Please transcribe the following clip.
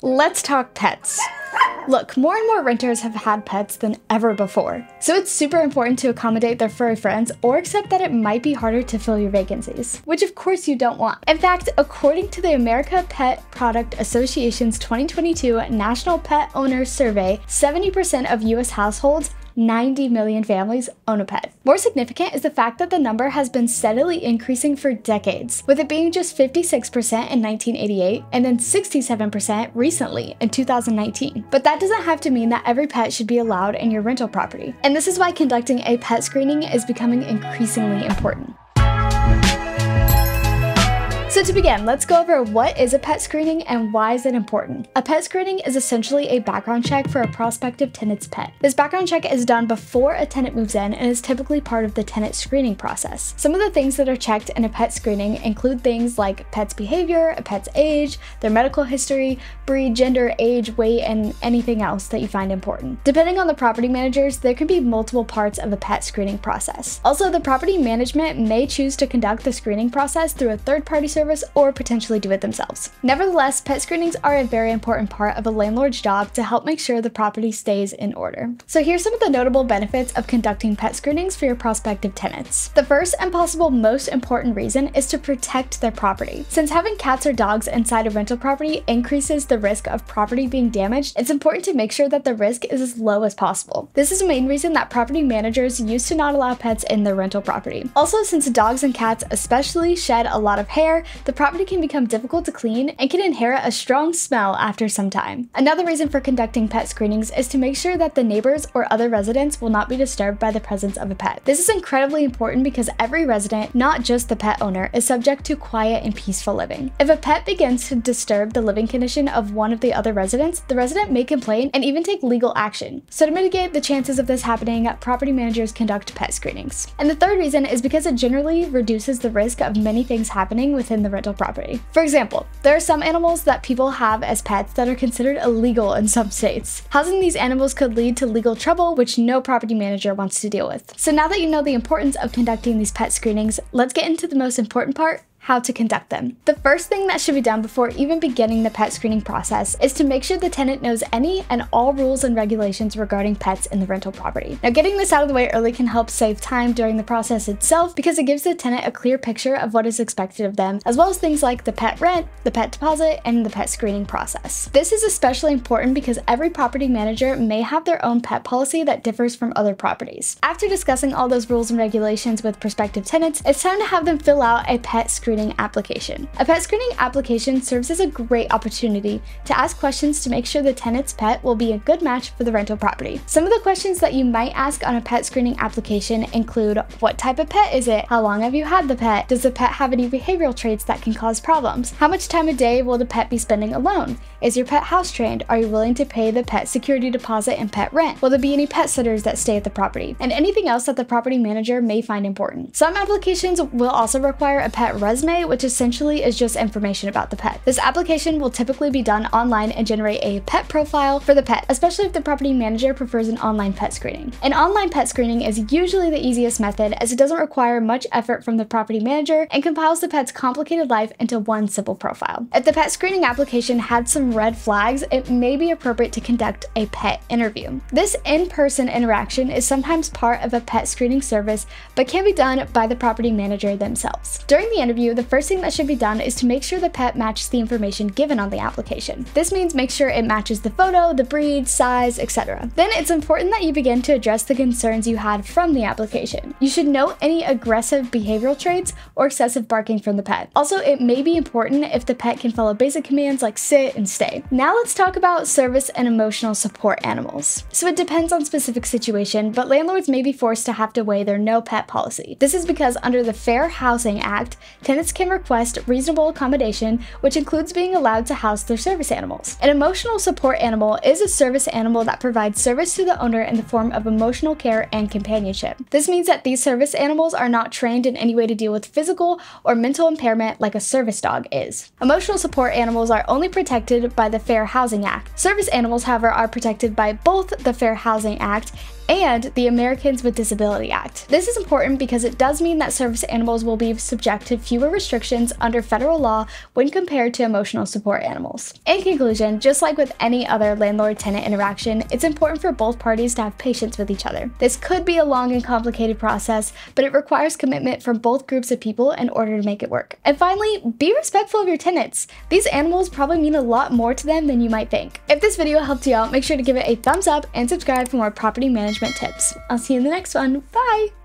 Let's talk pets. Look, more and more renters have had pets than ever before, so it's super important to accommodate their furry friends or accept that it might be harder to fill your vacancies, which of course you don't want. In fact, according to the America Pet Product Association's 2022 National Pet Owner Survey, 70% of US households 90 million families own a pet. More significant is the fact that the number has been steadily increasing for decades, with it being just 56% in 1988 and then 67% recently in 2019. But that doesn't have to mean that every pet should be allowed in your rental property. And this is why conducting a pet screening is becoming increasingly important. So to begin, let's go over what is a pet screening and why is it important. A pet screening is essentially a background check for a prospective tenant's pet. This background check is done before a tenant moves in and is typically part of the tenant screening process. Some of the things that are checked in a pet screening include things like pet's behavior, a pet's age, their medical history, breed, gender, age, weight, and anything else that you find important. Depending on the property managers, there can be multiple parts of a pet screening process. Also, the property management may choose to conduct the screening process through a third-party service or potentially do it themselves. Nevertheless, pet screenings are a very important part of a landlord's job to help make sure the property stays in order. So here's some of the notable benefits of conducting pet screenings for your prospective tenants. The first and possible most important reason is to protect their property. Since having cats or dogs inside a rental property increases the risk of property being damaged, it's important to make sure that the risk is as low as possible. This is the main reason that property managers used to not allow pets in their rental property. Also, since dogs and cats especially shed a lot of hair, the property can become difficult to clean and can inherit a strong smell after some time. Another reason for conducting pet screenings is to make sure that the neighbors or other residents will not be disturbed by the presence of a pet. This is incredibly important because every resident, not just the pet owner, is subject to quiet and peaceful living. If a pet begins to disturb the living condition of one of the other residents, the resident may complain and even take legal action. So to mitigate the chances of this happening, property managers conduct pet screenings. And the third reason is because it generally reduces the risk of many things happening within the the rental property. For example, there are some animals that people have as pets that are considered illegal in some states. Housing these animals could lead to legal trouble, which no property manager wants to deal with. So now that you know the importance of conducting these pet screenings, let's get into the most important part, how to conduct them. The first thing that should be done before even beginning the pet screening process is to make sure the tenant knows any and all rules and regulations regarding pets in the rental property. Now getting this out of the way early can help save time during the process itself because it gives the tenant a clear picture of what is expected of them, as well as things like the pet rent, the pet deposit, and the pet screening process. This is especially important because every property manager may have their own pet policy that differs from other properties. After discussing all those rules and regulations with prospective tenants, it's time to have them fill out a pet screening screening application. A pet screening application serves as a great opportunity to ask questions to make sure the tenant's pet will be a good match for the rental property. Some of the questions that you might ask on a pet screening application include what type of pet is it? How long have you had the pet? Does the pet have any behavioral traits that can cause problems? How much time a day will the pet be spending alone? Is your pet house trained? Are you willing to pay the pet security deposit and pet rent? Will there be any pet sitters that stay at the property? And anything else that the property manager may find important. Some applications will also require a pet resume resume, which essentially is just information about the pet. This application will typically be done online and generate a pet profile for the pet, especially if the property manager prefers an online pet screening. An online pet screening is usually the easiest method as it doesn't require much effort from the property manager and compiles the pet's complicated life into one simple profile. If the pet screening application had some red flags, it may be appropriate to conduct a pet interview. This in-person interaction is sometimes part of a pet screening service, but can be done by the property manager themselves. During the interview, the first thing that should be done is to make sure the pet matches the information given on the application. This means make sure it matches the photo, the breed, size, etc. Then it's important that you begin to address the concerns you had from the application. You should note any aggressive behavioral traits or excessive barking from the pet. Also, it may be important if the pet can follow basic commands like sit and stay. Now let's talk about service and emotional support animals. So it depends on specific situation, but landlords may be forced to have to weigh their no pet policy. This is because under the Fair Housing Act, tenants can request reasonable accommodation, which includes being allowed to house their service animals. An emotional support animal is a service animal that provides service to the owner in the form of emotional care and companionship. This means that these service animals are not trained in any way to deal with physical or mental impairment like a service dog is. Emotional support animals are only protected by the Fair Housing Act. Service animals, however, are protected by both the Fair Housing Act and the Americans with Disability Act. This is important because it does mean that service animals will be subject to fewer restrictions under federal law when compared to emotional support animals. In conclusion, just like with any other landlord-tenant interaction, it's important for both parties to have patience with each other. This could be a long and complicated process, but it requires commitment from both groups of people in order to make it work. And finally, be respectful of your tenants. These animals probably mean a lot more to them than you might think. If this video helped you out, make sure to give it a thumbs up and subscribe for more property management tips. I'll see you in the next one. Bye!